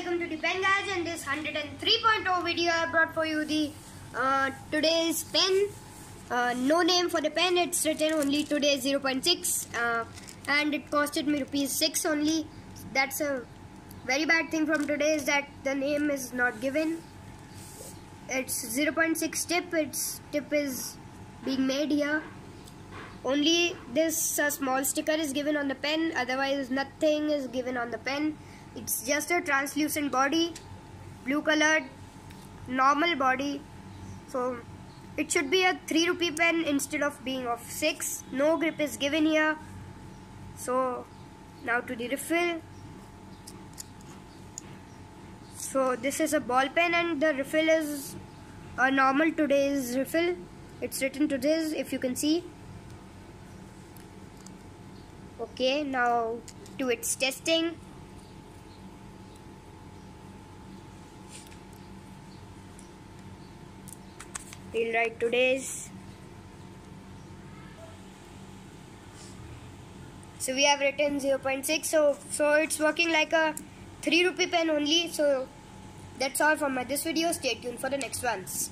to the pen guys and this 103.0 video I brought for you the uh, today's pen. Uh, no name for the pen it's written only today 0.6 uh, and it costed me rupees 6 only. That's a very bad thing from today is that the name is not given. It's 0.6 tip its tip is being made here. Only this small sticker is given on the pen otherwise nothing is given on the pen it's just a translucent body blue colored normal body. So it should be a 3 rupee pen instead of being of 6 no grip is given here. So now to the refill. So this is a ball pen and the refill is a normal today's refill. It's written today's if you can see. Okay now to its testing we'll write today's. So we have written 0.6 so so it's working like a 3 rupee pen only so that's all from my this video. Stay tuned for the next ones